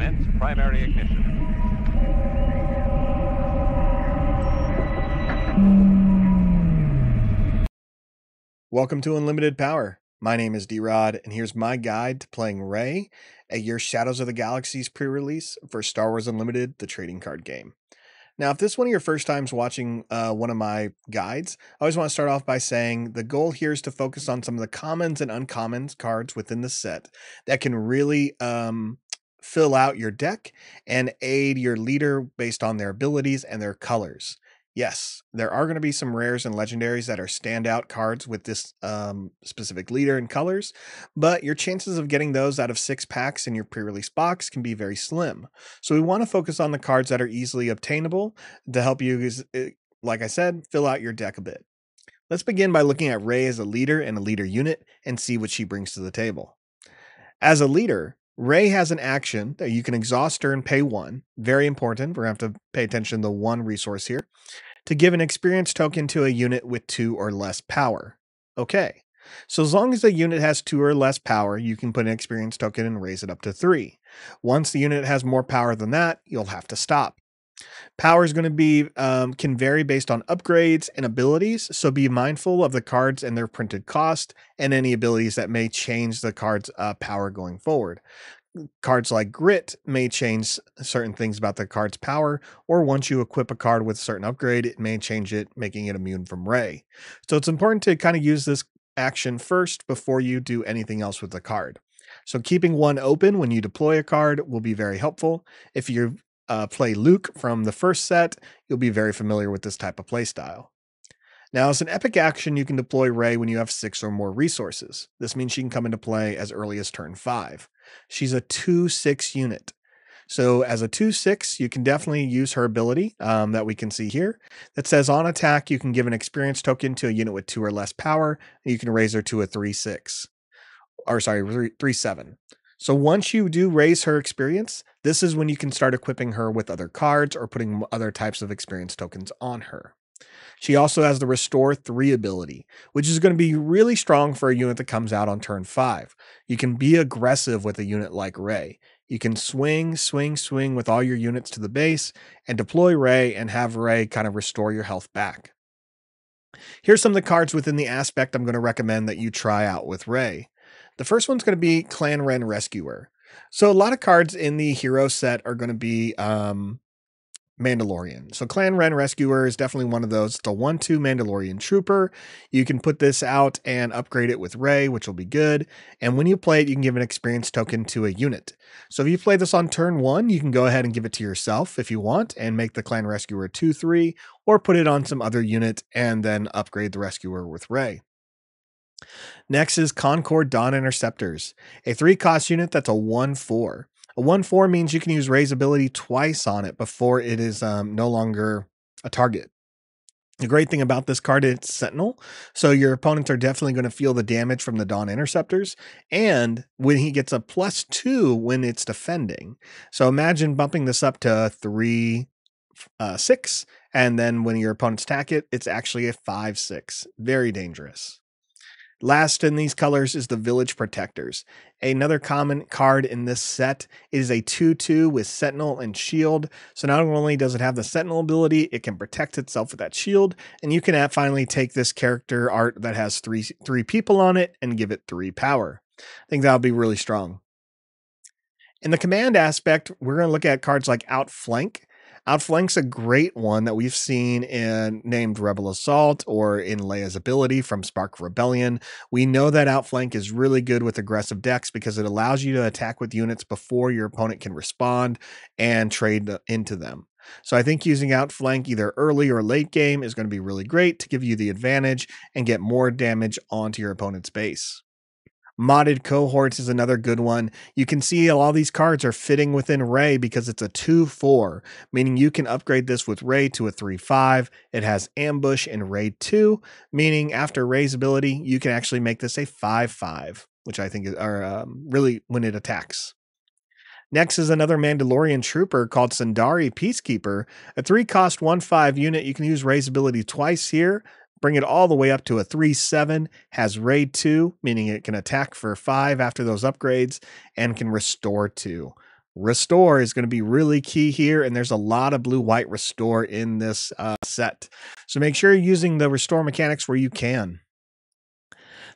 Commence primary ignition. Welcome to Unlimited Power. My name is D Rod, and here's my guide to playing Rey, at your Shadows of the Galaxies pre release for Star Wars Unlimited, the trading card game. Now, if this is one of your first times watching uh, one of my guides, I always want to start off by saying the goal here is to focus on some of the commons and uncommons cards within the set that can really um, fill out your deck and aid your leader based on their abilities and their colors. Yes, there are going to be some rares and legendaries that are standout cards with this um, specific leader and colors, but your chances of getting those out of six packs in your pre release box can be very slim. So we want to focus on the cards that are easily obtainable to help you, eh, like I said, fill out your deck a bit. Let's begin by looking at Rey as a leader and a leader unit and see what she brings to the table. As a leader, Rey has an action that you can exhaust her and pay one. Very important. We're going to have to pay attention to the one resource here. To give an experience token to a unit with two or less power. Okay. So as long as the unit has two or less power, you can put an experience token and raise it up to three. Once the unit has more power than that, you'll have to stop. Power is going to be um, can vary based on upgrades and abilities, so be mindful of the cards and their printed cost and any abilities that may change the card's uh, power going forward. Cards like Grit may change certain things about the card's power, or once you equip a card with a certain upgrade, it may change it, making it immune from Rey. So it's important to kind of use this action first before you do anything else with the card. So keeping one open when you deploy a card will be very helpful. If you uh, play Luke from the first set, you'll be very familiar with this type of playstyle. Now, as an epic action, you can deploy Rey when you have six or more resources. This means she can come into play as early as turn five. She's a 2 6 unit. So, as a 2 6, you can definitely use her ability um, that we can see here that says on attack, you can give an experience token to a unit with two or less power, and you can raise her to a 3 6. Or, sorry, 3, three 7. So once you do raise her experience, this is when you can start equipping her with other cards or putting other types of experience tokens on her. She also has the Restore 3 ability, which is going to be really strong for a unit that comes out on turn 5. You can be aggressive with a unit like Rey. You can swing, swing, swing with all your units to the base and deploy Rey and have Rey kind of restore your health back. Here's some of the cards within the aspect I'm going to recommend that you try out with Rey. The first one's going to be Clan Wren Rescuer. So a lot of cards in the hero set are going to be um, Mandalorian. So Clan Wren Rescuer is definitely one of those. It's a 1 2 Mandalorian trooper. You can put this out and upgrade it with Rey, which will be good. And when you play it, you can give an experience token to a unit. So if you play this on turn one, you can go ahead and give it to yourself if you want and make the Clan Rescuer 2 3, or put it on some other unit and then upgrade the Rescuer with Rey. Next is Concord Dawn Interceptors, a three cost unit that's a 1 4. A 1 4 means you can use Rey's ability twice on it before it is um, no longer a target. The great thing about this card, it's Sentinel. So your opponents are definitely going to feel the damage from the Dawn Interceptors. And when he gets a plus two when it's defending. So imagine bumping this up to three, uh, six. And then when your opponents attack it, it's actually a five, six. Very dangerous. Last in these colors is the Village Protectors. Another common card in this set is a 2 2 with Sentinel and Shield. So not only does it have the Sentinel ability, it can protect itself with that shield. And you can finally take this character art that has three, three people on it and give it three power. I think that'll be really strong. In the command aspect, we're going to look at cards like Outflank. Outflank's a great one that we've seen in named Rebel Assault or in Leia's ability from Spark Rebellion. We know that Outflank is really good with aggressive decks because it allows you to attack with units before your opponent can respond and trade into them. So I think using Outflank either early or late game is going to be really great to give you the advantage and get more damage onto your opponent's base. Modded cohorts is another good one. You can see all these cards are fitting within Rey because it's a 2 4, meaning you can upgrade this with Rey to a 3 5. It has Ambush and Raid 2, meaning after Rey's ability, you can actually make this a 5 5, which I think are um, really when it attacks. Next is another Mandalorian trooper called Sundari Peacekeeper, a three cost 1 5 unit. You can use Rey's ability twice here bring it all the way up to a 3 7, has raid 2, meaning it can attack for 5 after those upgrades, and can restore 2. Restore is going to be really key here, and there's a lot of blue white restore in this uh, set. So make sure you're using the restore mechanics where you can.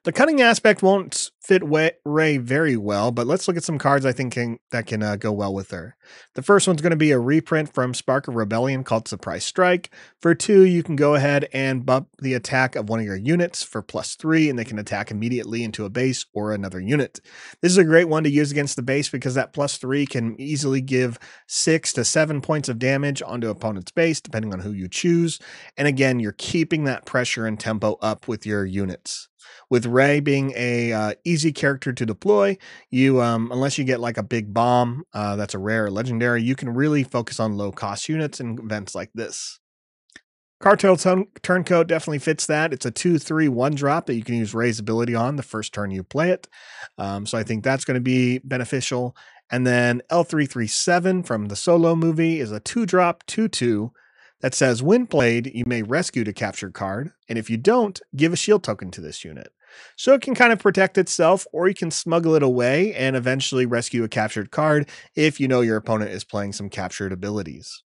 The cunning aspect won't fit Rey very well, but let's look at some cards I think can, that can uh, go well with her. The first one's going to be a reprint from Spark of Rebellion called Surprise Strike. For two, you can go ahead and bump the attack of one of your units for plus three, and they can attack immediately into a base or another unit. This is a great one to use against the base because that plus three can easily give six to seven points of damage onto opponent's base, depending on who you choose. And again, you're keeping that pressure and tempo up with your units. With Rey being a uh, easy character to deploy, you um, unless you get like a big bomb uh, that's a rare legendary, you can really focus on low cost units in events like this. Cartel Turncoat definitely fits that. It's a 2 3 1 drop that you can use Rey's ability on the first turn you play it. Um, so I think that's going to be beneficial. And then L337 from the solo movie is a 2 drop 2 2 that says when played, you may rescue a captured card, and if you don't, give a shield token to this unit. So it can kind of protect itself, or you can smuggle it away and eventually rescue a captured card if you know your opponent is playing some captured abilities.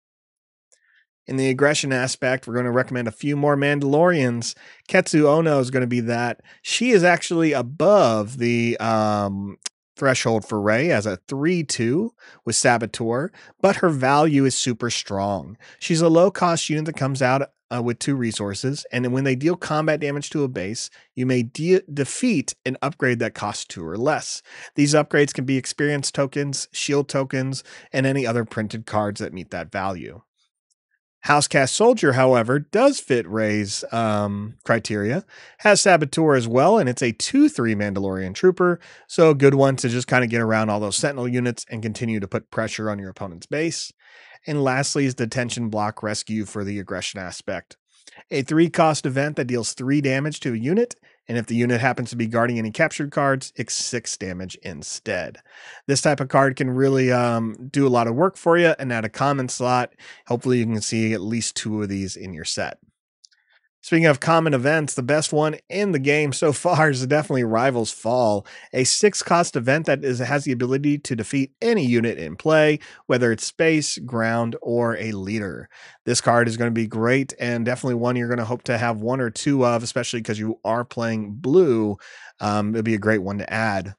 In the aggression aspect, we're going to recommend a few more Mandalorians. Ketsu Onyo is going to be that. She is actually above the um, threshold for Rey as a 3 2 with Saboteur, but her value is super strong. She's a low cost unit that comes out uh, with two resources, and when they deal combat damage to a base, you may de- defeat an upgrade that costs two or less. These upgrades can be experience tokens, shield tokens, and any other printed cards that meet that value. House Kast Soldier, however, does fit Rey's um, criteria, has Saboteur as well, and it's a 2 3 Mandalorian Trooper, so a good one to just kind of get around all those Sentinel units and continue to put pressure on your opponent's base. And lastly is Detention Block Rescue for the aggression aspect. A 3 cost event that deals 3 damage to a unit and if the unit happens to be guarding any captured cards, it's six damage instead. This type of card can really um, do a lot of work for you and add a common slot. Hopefully, you can see at least two of these in your set. Speaking of common events, the best one in the game so far is definitely Rivals Fall, a six cost event that is, has the ability to defeat any unit in play, whether it's space, ground, or a leader. This card is going to be great and definitely one you're going to hope to have one or two of, especially because you are playing blue. Um, it'll be a great one to add.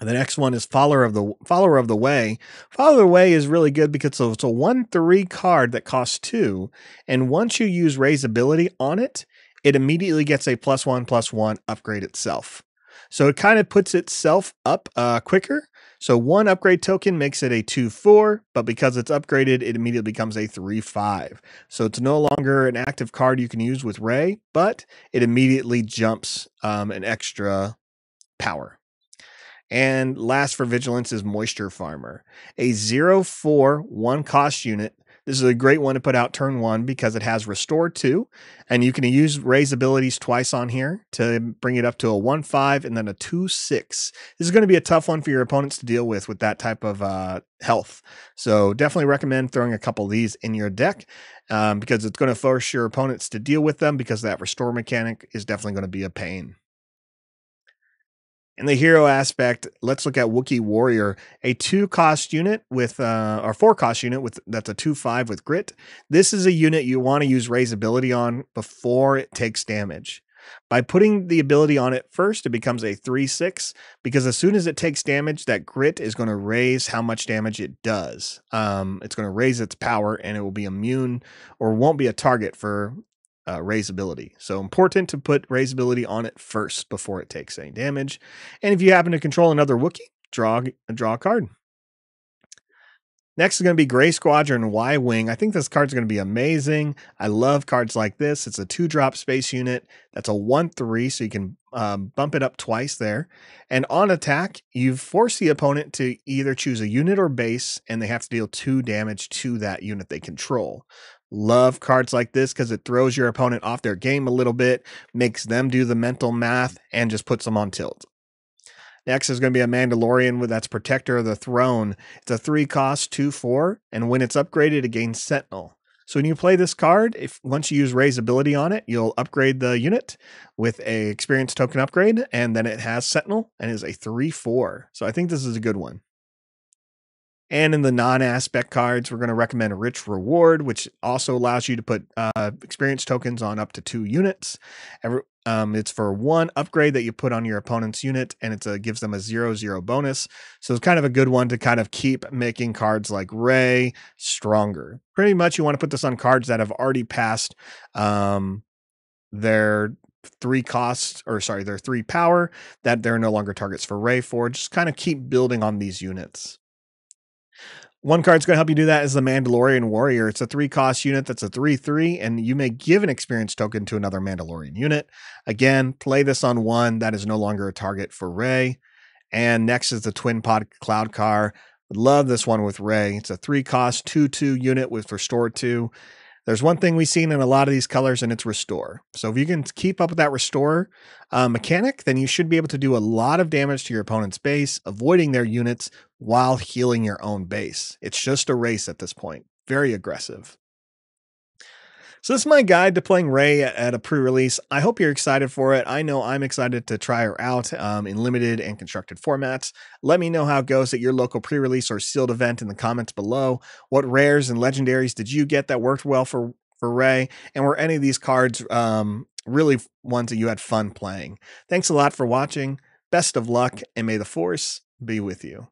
The next one is follower of the follower of the way. Follower of the way is really good because it's a one three card that costs two, and once you use Rey's ability on it, it immediately gets a plus one plus one upgrade itself. So it kind of puts itself up uh, quicker. So one upgrade token makes it a two four, but because it's upgraded, it immediately becomes a three five. So it's no longer an active card you can use with Rey, but it immediately jumps um, an extra power. And last for vigilance is Moisture Farmer, a 0 4 1 cost unit. This is a great one to put out turn one because it has Restore 2, and you can use Rey's abilities twice on here to bring it up to a 1 5 and then a 2 6. This is going to be a tough one for your opponents to deal with with that type of uh, health. So definitely recommend throwing a couple of these in your deck um, because it's going to force your opponents to deal with them because that Restore mechanic is definitely going to be a pain. In the hero aspect, let's look at Wookiee Warrior, a two cost unit with, uh, or four cost unit with that's a two five with grit. This is a unit you want to use Rey's ability on before it takes damage. By putting the ability on it first, it becomes a 3 6 because as soon as it takes damage, that grit is going to raise how much damage it does. Um, it's going to raise its power and it will be immune or won't be a target for uh, Rey's ability. So important to put Rey's ability on it first before it takes any damage. And if you happen to control another Wookiee, draw draw a card. Next is going to be Gray Squadron Y Wing. I think this card's going to be amazing. I love cards like this. It's a two drop space unit. That's a 1 3, so you can um, bump it up twice there. And on attack, you force the opponent to either choose a unit or base, and they have to deal two damage to that unit they control. Love cards like this because it throws your opponent off their game a little bit, makes them do the mental math, and just puts them on tilt. Next is going to be a Mandalorian with that's Protector of the Throne. It's a three cost, two four, and when it's upgraded, it gains Sentinel. So when you play this card, if once you use Rey's ability on it, you'll upgrade the unit with a experience token upgrade, and then it has Sentinel and is a three four. So I think this is a good one. And in the non aspect cards, we're going to recommend a Rich Reward, which also allows you to put uh, experience tokens on up to two units. Every, um, it's for one upgrade that you put on your opponent's unit, and it gives them a zero zero bonus. So it's kind of a good one to kind of keep making cards like Rey stronger. Pretty much, you want to put this on cards that have already passed um, their three costs, or sorry, their three power, that they're no longer targets for Rey for. Just kind of keep building on these units. One card card's going to help you do that is the Mandalorian Warrior. It's a three cost unit that's a 3 3, and you may give an experience token to another Mandalorian unit. Again, play this on one that is no longer a target for Rey. And next is the Twin Pod Cloud Car. Love this one with Rey. It's a three cost 2 2 unit with Restore 2. There's one thing we've seen in a lot of these colors, and it's restore. So if you can keep up with that restore uh, mechanic, then you should be able to do a lot of damage to your opponent's base, avoiding their units while healing your own base. It's just a race at this point. Very aggressive. So this is my guide to playing Rey at a pre-release. I hope you're excited for it. I know I'm excited to try her out um, in limited and constructed formats. Let me know how it goes at your local pre-release or sealed event in the comments below. What rares and legendaries did you get that worked well for for Rey? And were any of these cards um, really ones that you had fun playing? Thanks a lot for watching. Best of luck, and may the force be with you.